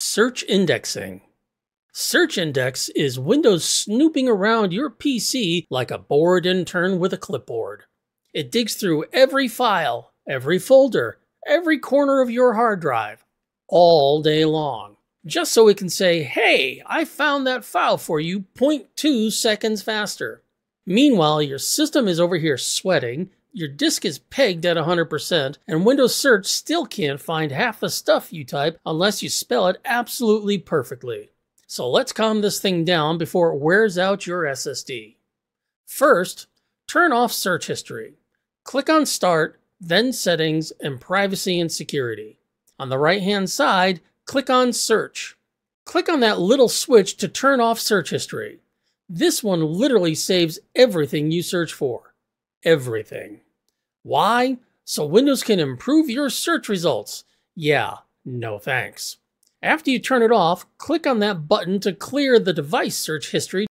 Search indexing. Search index is Windows snooping around your PC like a bored intern with a clipboard. It digs through every file, every folder, every corner of your hard drive, all day long, just so it can say, hey, I found that file for you 0.2 seconds faster. Meanwhile, your system is over here sweating, your disk is pegged at 100%, and Windows Search still can't find half the stuff you type unless you spell it absolutely perfectly. So let's calm this thing down before it wears out your SSD. First, turn off search history. Click on Start, then Settings and Privacy and Security. On the right hand side, click on Search. Click on that little switch to turn off search history. This one literally saves everything you search for. Everything. Why? So Windows can improve your search results. Yeah, no thanks. After you turn it off, click on that button to clear the device search history